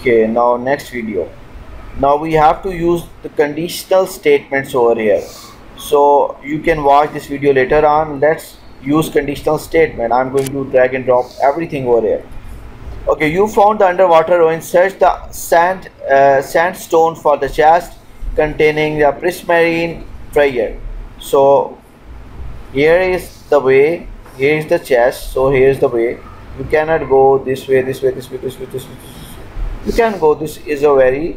okay now next video. Now we have to use the conditional statements over here. So you can watch this video later on. Let's use conditional statement. I'm going to drag and drop everything over here. Okay you found the underwater ruin search the sand uh, sandstone for the chest containing the prismarine treasure so here is the way. Here is the chest. So here is the way. You cannot go this way this way this way this way this way, this way. You can go this is a very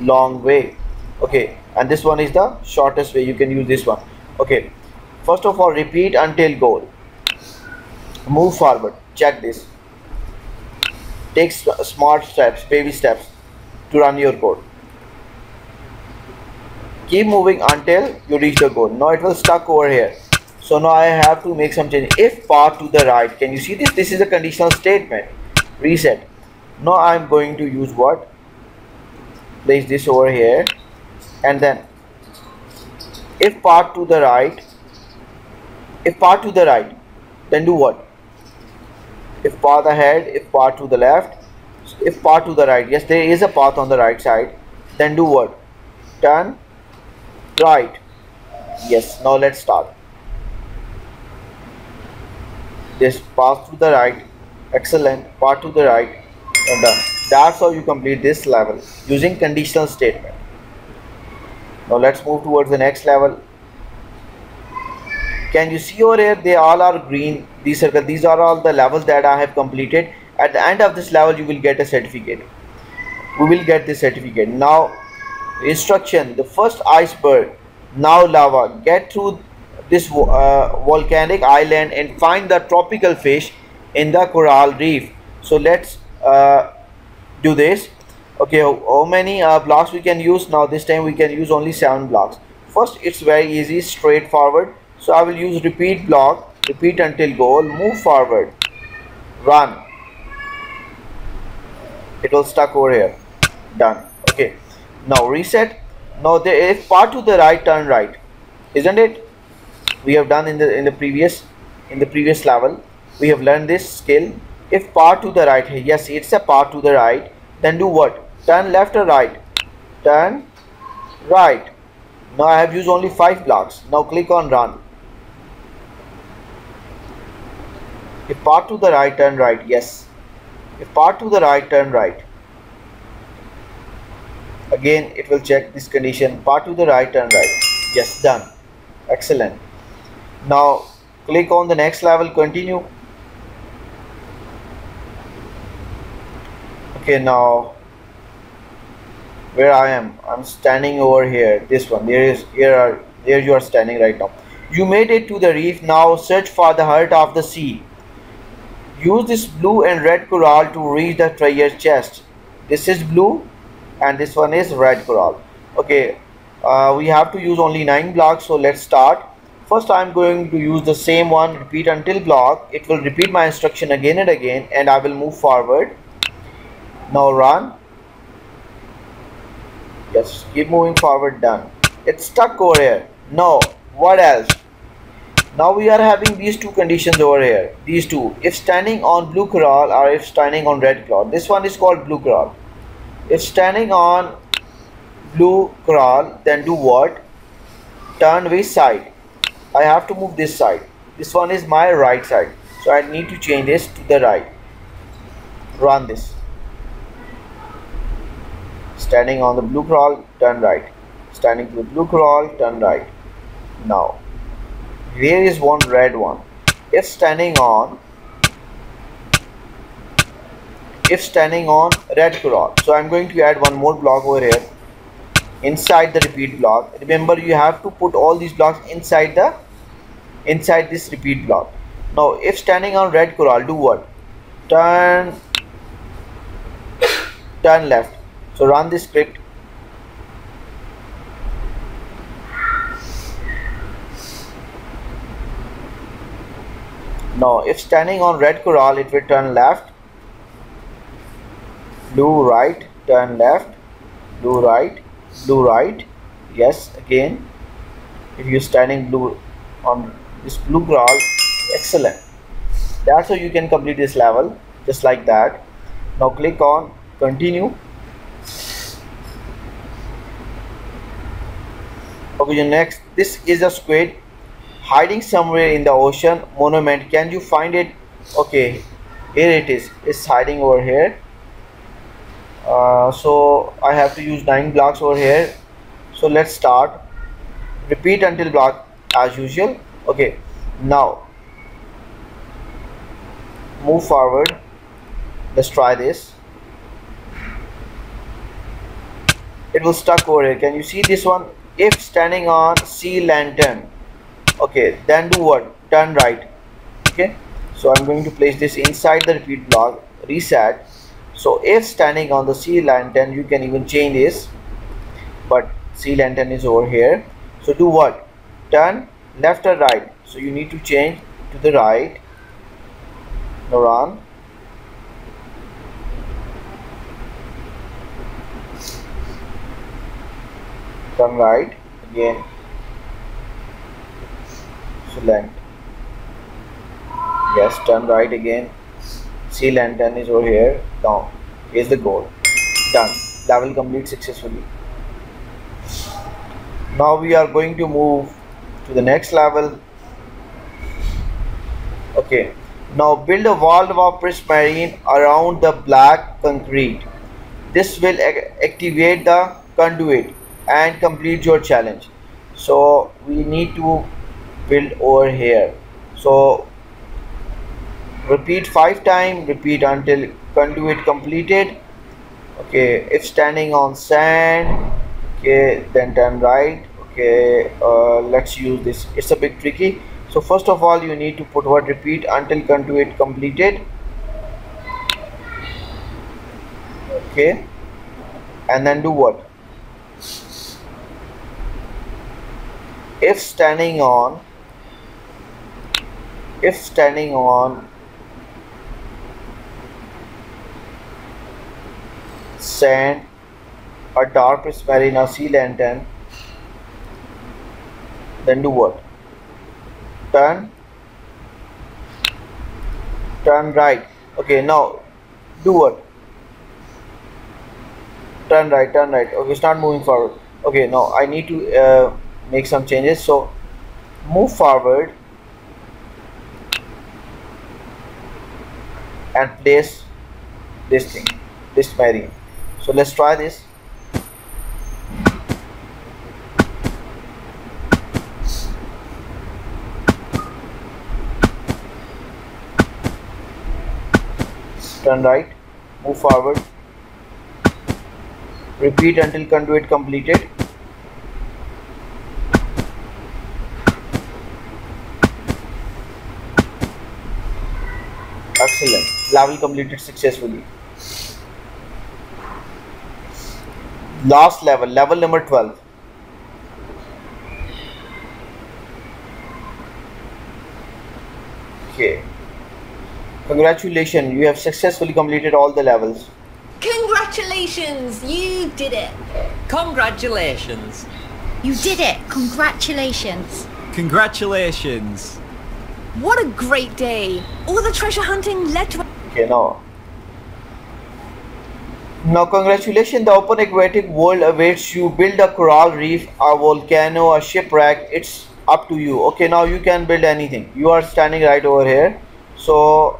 long way. Okay and this one is the shortest way. You can use this one. Okay first of all repeat until goal. Move forward. Check this. Take smart steps baby steps to run your code keep moving until you reach the goal. Now it will stuck over here. So now I have to make some change. If path to the right can you see this? This is a conditional statement. Reset now I'm going to use what? Place this over here. And then if path to the right if path to the right then do what? If path ahead if path to the left if path to the right yes there is a path on the right side then do what? Turn right. Yes now let's start. This path to the right excellent. Path to the right and done that's how you complete this level using conditional statement. Now let's move towards the next level. Can you see over here they all are green? These circle these are all the levels that i have completed. At the end of this level you will get a certificate. We will get this certificate. Now instruction the first iceberg. Now lava. Get through this uh, volcanic island and find the tropical fish in the coral reef. So let's uh, do this. Okay how many uh, blocks we can use? Now this time we can use only seven blocks. First it's very easy straightforward. So I will use repeat block. Repeat until goal. Move forward. Run. It will stuck over here. Done. Okay. Now reset. Now there if path to the right turn right. Isn't it? We have done in the in the previous in the previous level. We have learned this skill if path to the right yes it's a path to the right then do what? Turn left or right? Turn right. Now I have used only five blocks. Now click on run. If path to the right turn right yes. If path to the right turn right. Again it will check this condition. Path to the right turn right. Yes done. Excellent. Now click on the next level continue okay now where I am I'm standing over here this one there is here are there you are standing right now. You made it to the reef now search for the heart of the sea. Use this blue and red coral to reach the treasure chest. This is blue and this one is red coral. Okay uh, we have to use only nine blocks so let's start. First I'm going to use the same one repeat until block. It will repeat my instruction again and again and I will move forward now run yes keep moving forward done. It's stuck over here. No what else? Now we are having these two conditions over here. These two. If standing on blue coral or if standing on red coral. This one is called blue coral. If standing on blue coral then do what? Turn which side. I have to move this side. This one is my right side. So I need to change this to the right. Run this standing on the blue coral turn right. Standing to the blue coral turn right. Now here is one red one. If standing on if standing on red coral. So I'm going to add one more block over here. Inside the repeat block. Remember you have to put all these blocks inside the inside this repeat block. Now if standing on red coral do what? Turn turn left so run this script. Now if standing on red coral it will turn left. Do right turn left. Do right do right. Yes again. If you're standing blue on this blue coral excellent. That's how you can complete this level just like that. Now click on continue okay next? This is a squid hiding somewhere in the ocean monument. Can you find it? Okay here it is. It's hiding over here. Uh, so I have to use 9 blocks over here. So let's start. Repeat until block as usual. Okay now move forward. Let's try this. It will stuck over here. Can you see this one if standing on sea lantern okay then do what? Turn right. Okay? So I'm going to place this inside the repeat block reset. So if standing on the sea lantern you can even change this but sea lantern is over here. So do what? Turn left or right. So you need to change to the right. Now turn right again select yes turn right again. Sea lantern is over here. Now here's the goal. Done. Level complete successfully. Now we are going to move to the next level. Okay. Now build a wall of prismarine around the black concrete. This will activate the conduit and complete your challenge. So we need to build over here. So repeat five time repeat until conduit completed. Okay if standing on sand okay then turn right. Okay uh, let's use this. It's a bit tricky. So first of all you need to put what repeat until conduit completed. Okay and then do what if standing on if standing on sand, a dark prismarine, a sea lantern, then do what? Turn, turn right. Okay, now do what? Turn right, turn right. Okay, start moving forward. Okay, now I need to uh, make some changes. So move forward and place this thing, this marine. So let's try this. Turn right, move forward, repeat until conduit completed. Excellent, level completed successfully. last level level number 12 okay. Congratulations you have successfully completed all the levels. Congratulations you did it. Congratulations. You did it. Congratulations. Congratulations what a great day all the treasure hunting led to okay now now congratulations, the open aquatic world awaits you. Build a coral reef, a volcano, a shipwreck. It's up to you. Okay, now you can build anything. You are standing right over here. So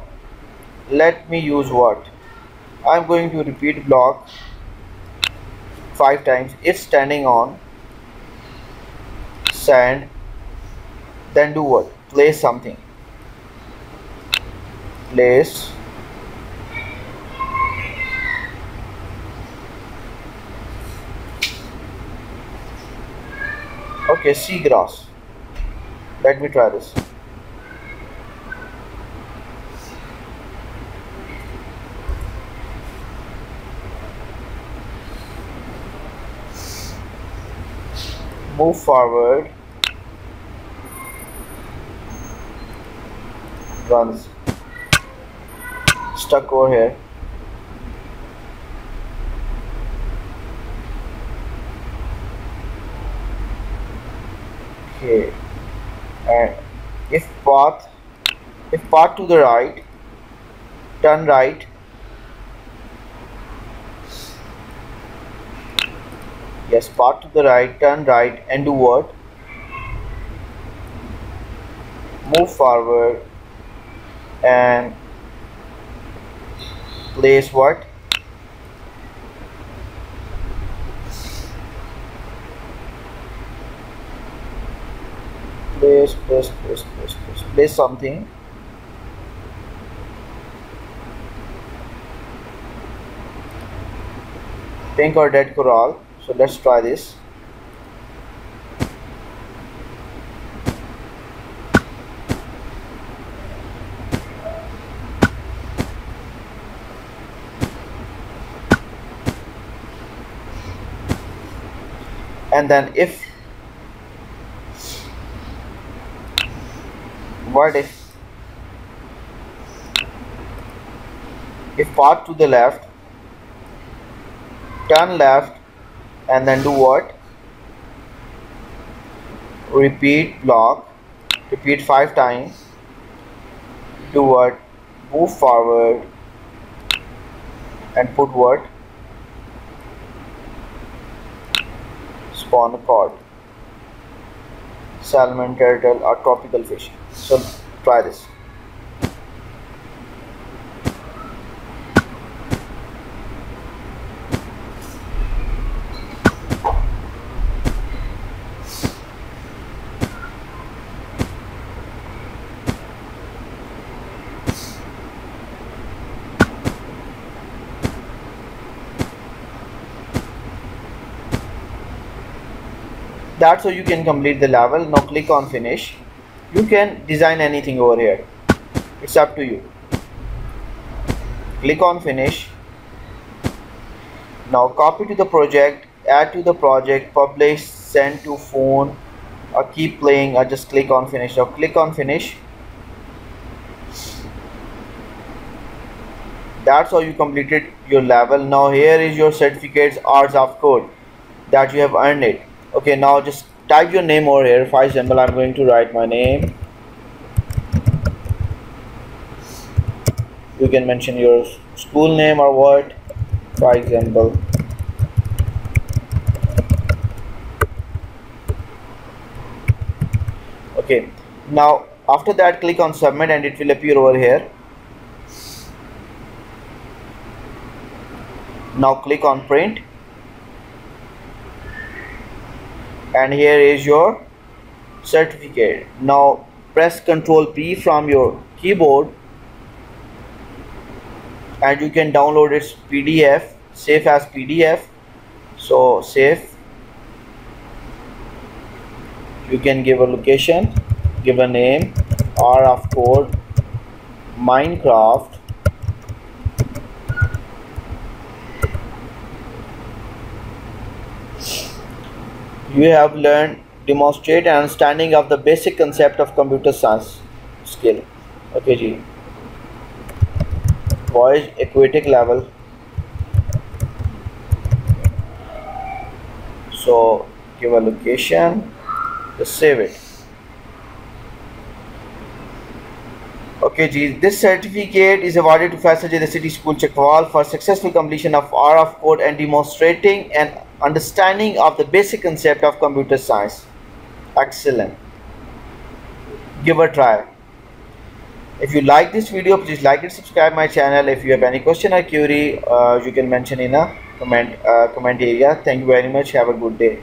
let me use what? I'm going to repeat block five times. If standing on sand, then do what? Place something. Place okay seagrass let me try this. Move forward. Runs stuck over here. Okay. And if path if path to the right turn right. Yes park to the right turn right and do what? Move forward. And place what? Place place place place place. Place something. Pink or dead coral. So let's try this and then if what if if path to the left turn left and then do what? Repeat block repeat five times do what? Move forward and put what spawn cod. Salmon turtle or tropical fish. So try this that's how you can complete the level. Now click on finish. You can design anything over here. It's up to you. Click on finish. Now copy to the project add to the project publish send to phone or keep playing or just click on finish. Now click on finish. That's how you completed your level. Now here is your certificates hours of code that you have earned it okay now just type your name over here. For example i'm going to write my name. You can mention your school name or what for example okay now after that click on submit and it will appear over here. Now click on print and here is your certificate. Now press ctrl p from your keyboard. And you can download its pdf save as pdf so save you can give a location give a name hour of code minecraft you have learned demonstrate and understanding of the basic concept of computer science skill. Okay ji voyage aquatic level. So give a location. Just save it okay ji this certificate is awarded to Faisal the city school Chakwal for successful completion of Hour of Code and demonstrating an understanding of the basic concept of computer science. Excellent. Give a try. If you like this video, please like and subscribe my channel. If you have any question or query, uh, you can mention in a comment uh, comment area. Thank you very much. Have a good day.